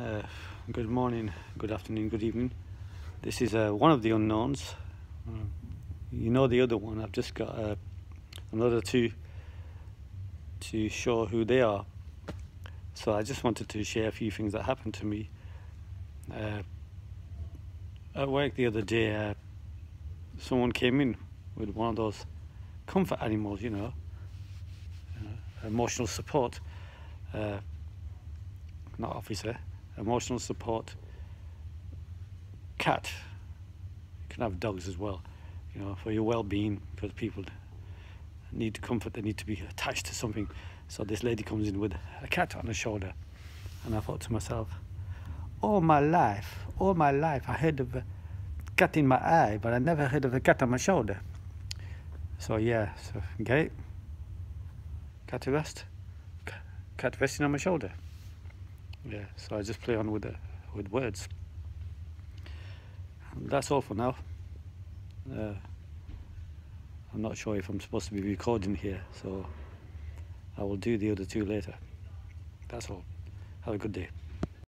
Uh, good morning, good afternoon, good evening. This is uh, one of the unknowns. Uh, you know the other one. I've just got uh, another two to show who they are. So I just wanted to share a few things that happened to me. Uh, at work the other day, uh, someone came in with one of those comfort animals, you know, uh, emotional support. Uh, not officer, emotional support cat. You can have dogs as well, you know, for your well-being, because people need comfort, they need to be attached to something. So this lady comes in with a cat on her shoulder, and I thought to myself, all my life, all my life, I heard of a cat in my eye, but I never heard of a cat on my shoulder. So yeah, so it? Cat rest, cat resting on my shoulder. Yeah, so I just play on with the with words. And that's all for now. Uh, I'm not sure if I'm supposed to be recording here, so I will do the other two later. That's all. Have a good day.